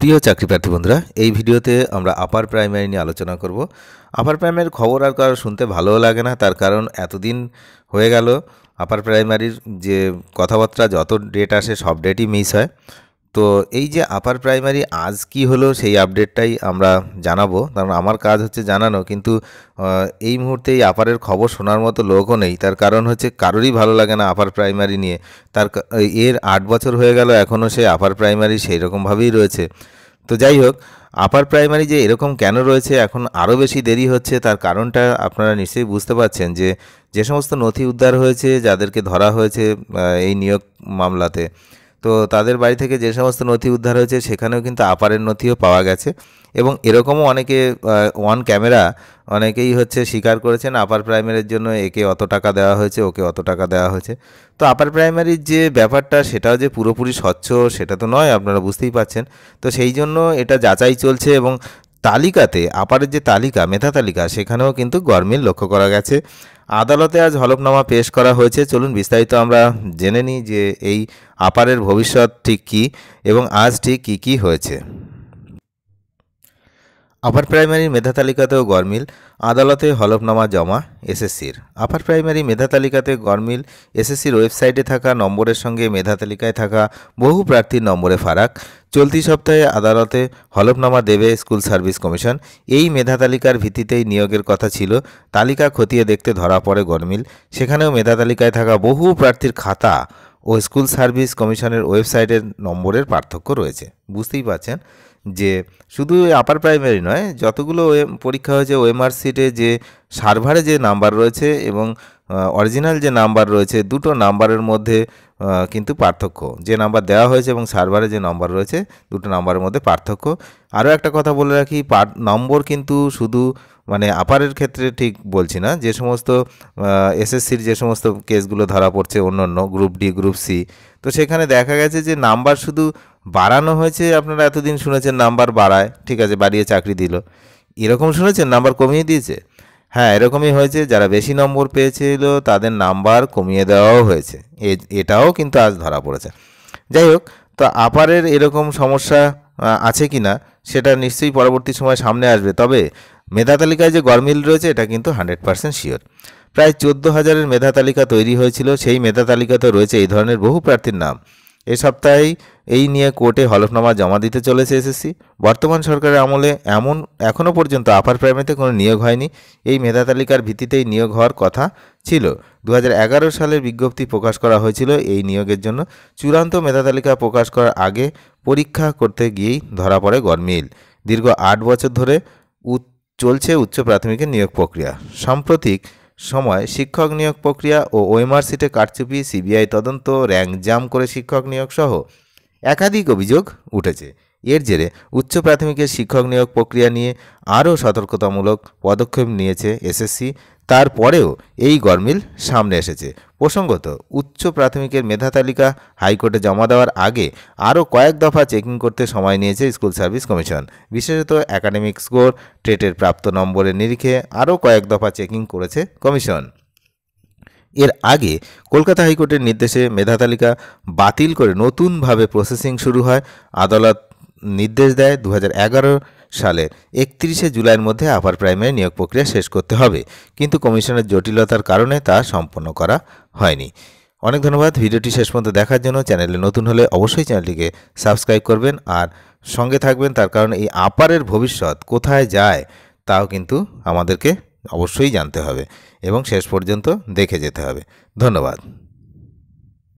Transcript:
প্রিয় চাকরি প্রার্থী বন্ধুরা, এই ভিডিওতে আমরা আপার প্রাইমারি নিয়ে আলোচনা করব। আপার প্রাইমারির খবর আর কারও শুনতে ভালোও লাগে না, তার কারণ এতদিন হয়ে গেল। আপার প্রাইমারির যে কথাবার্তা, যত ডেট আসে সব ডেটই মিস হয়। তো এই যে আপার প্রাইমারি আজ কি হলো সেই আপডেটটাই আমরা জানাব। কারণ আমার কাজ হচ্ছে জানানো, কিন্তু এই মুহূর্তে এই আপারের খবর শোনার মতো লোকও নেই। তার কারণ হচ্ছে কারোরই ভালো লাগে না আপার প্রাইমারি নিয়ে। তার এর আট বছর হয়ে গেল এখনও সে আপার প্রাইমারি সেই রকমভাবেই রয়েছে। তো যাই হোক আপার প্রাইমারি যে এরকম কেন রয়েছে, এখন আরও বেশি দেরি হচ্ছে। তার কারণটা আপনারা নিশ্চয়ই বুঝতে পারছেন যে যে সমস্ত নথি উদ্ধার হয়েছে, যাদেরকে ধরা হয়েছে এই নিয়োগ মামলাতে তো তাদের বাড়ি থেকে যে সমস্ত নথি উদ্ধার হয়েছে, সেখানেও কিন্তু আপারের নথিও পাওয়া গেছে। এবং এরকমও অনেকে ওয়ান ক্যামেরা অনেকেই হচ্ছে স্বীকার করেছেন, আপার প্রাইমারির জন্য একে অত টাকা দেওয়া হয়েছে, ওকে অত টাকা দেওয়া হয়েছে। তো আপার প্রাইমারির যে ব্যাপারটা, সেটাও যে পুরোপুরি স্বচ্ছ, সেটা তো নয়, আপনারা বুঝতেই পাচ্ছেন তো সেই জন্য এটা যাচাই চলছে এবং তালিকাতে, আপারের যে তালিকা, মেধা তালিকা, সেখানেও কিন্তু গরমিল লক্ষ্য করা গেছে। আদালতে আজ হলফনামা পেশ করা হয়েছে। চলুন বিস্তারিত আমরা জেনে নিই যে এই আপারের ভবিষ্যৎ ঠিক কী এবং আজ ঠিক কী কী হয়েছে। আপার প্রাইমারি মেধা তালিকাতেও গরমিল, আদালতে হলফনামা জমা, এসএসসির। আপার প্রাইমারি মেধা তালিকাতে গরমিল, এসএসসির ওয়েবসাইটে থাকা নম্বরের সঙ্গে মেধা তালিকায় থাকা বহু প্রার্থীর নম্বরে ফারাক। চলতি সপ্তাহে আদালতে হলফনামা দেবে স্কুল সার্ভিস কমিশন। এই মেধা তালিকার ভিত্তিতেই নিয়োগের কথা ছিল, তালিকা খতিয়ে দেখতে ধরা পড়ে গরমিল। সেখানেও মেধা তালিকায় থাকা বহু প্রার্থীর খাতা ও স্কুল সার্ভিস কমিশনের ওয়েবসাইটের নম্বরের পার্থক্য রয়েছে। বুঝতেই পারছেন যে শুধু আপার প্রাইমারি নয়, যতগুলো পরীক্ষা হয়েছে ওএমআর সিটে যে সার্ভারে যে নাম্বার রয়েছে এবং অরিজিনাল যে নাম্বার রয়েছে, দুটো নাম্বারের মধ্যে কিন্তু পার্থক্য। যে নাম্বার দেওয়া হয়েছে এবং সার্ভারে যে নাম্বার রয়েছে, দুটো নাম্বারের মধ্যে পার্থক্য। আরও একটা কথা বলে রাখি নম্বর কিন্তু শুধু মানে আপারের ক্ষেত্রে ঠিক বলছি না, যে সমস্ত এসএসসির যে সমস্ত কেসগুলো ধরা পড়ছে অন্য অন্য গ্রুপ ডি গ্রুপ সি তো সেখানে দেখা গেছে যে নাম্বার শুধু বাড়ানো হয়েছে, আপনারা এতদিন শুনেছেন নাম্বার বাড়ায়, ঠিক আছে, বাড়িয়ে চাকরি দিল। এরকম শুনেছেন? নাম্বার কমিয়ে দিয়েছে? হ্যাঁ এরকমই হয়েছে। যারা বেশি নম্বর পেয়েছিল, তাদের নাম্বার কমিয়ে দেওয়াও হয়েছে। এটাও কিন্তু আজ ধরা পড়েছে। যাই হোক, তো আপারের এরকম সমস্যা আছে কি না, সেটা নিশ্চয়ই পরবর্তী সময় সামনে আসবে। তবে মেধা তালিকায় যে গরমিল রয়েছে, এটা কিন্তু হান্ড্রেড পার্সেন্ট শিওর। প্রায় চোদ্দ হাজারের মেধা তালিকা তৈরি হয়েছিল। সেই মেধা তালিকাতে রয়েছে এই ধরনের বহু প্রার্থীর নাম। এ সপ্তাহেই এই নিয়ে কোর্টে হলফনামা জমা দিতে চলেছে এসএসসি। বর্তমান সরকারের আমলে এমন এখনও পর্যন্ত আপার প্রাইমারিতে কোনো নিয়োগ হয়নি। এই মেধা তালিকার ভিত্তিতেই নিয়োগ হওয়ার কথা ছিল। দু হাজার এগারো সালের বিজ্ঞপ্তি প্রকাশ করা হয়েছিল এই নিয়োগের জন্য। চূড়ান্ত মেধা তালিকা প্রকাশ করার আগে পরীক্ষা করতে গিয়েই ধরা পড়ে গরমিল দীর্ঘ আট বছর ধরে চলছে উচ্চ প্রাথমিকের নিয়োগ প্রক্রিয়া। সাম্প্রতিক সময় শিক্ষক নিয়োগ প্রক্রিয়া ও ওয়েমার সিটে কারচুপি, সিবিআই তদন্ত, র্যাঙ্ক জাম করে শিক্ষক নিয়োগ সহ একাধিক অভিযোগ উঠেছে। এর জেরে উচ্চ প্রাথমিকের শিক্ষক নিয়োগ প্রক্রিয়া নিয়ে আরও সতর্কতামূলক পদক্ষেপ নিয়েছে এসএসসি। তারপরেও এই গরমিল সামনে এসেছে। প্রসঙ্গত, উচ্চ প্রাথমিকের মেধা তালিকা হাইকোর্টে জমা দেওয়ার আগে আরও কয়েক দফা চেকিং করতে সময় নিয়েছে স্কুল সার্ভিস কমিশন। বিশেষত একাডেমিক স্কোর, টেটের প্রাপ্ত নম্বরের নিরিখে আরও কয়েক দফা চেকিং করেছে কমিশন। এর আগে কলকাতা হাইকোর্টের নির্দেশে মেধা তালিকা বাতিল করে নতুনভাবে প্রসেসিং শুরু হয়। আদালত নির্দেশ দেয় দু হাজার এগারো সালের একত্রিশে জুলাইয়ের মধ্যে আপার প্রাইমারি নিয়োগ প্রক্রিয়া শেষ করতে হবে। কিন্তু কমিশনের জটিলতার কারণে তা সম্পন্ন করা হয়নি। অনেক ধন্যবাদ। ভিডিওটি শেষ পর্যন্ত দেখার জন্য চ্যানেলে নতুন হলে অবশ্যই চ্যানেলটিকে সাবস্ক্রাইব করবেন আর সঙ্গে থাকবেন তার কারণ এই আপারের ভবিষ্যৎ কোথায় যায় তাও কিন্তু আমাদেরকে অবশ্যই জানতে হবে এবং শেষ পর্যন্ত দেখে যেতে হবে। ধন্যবাদ।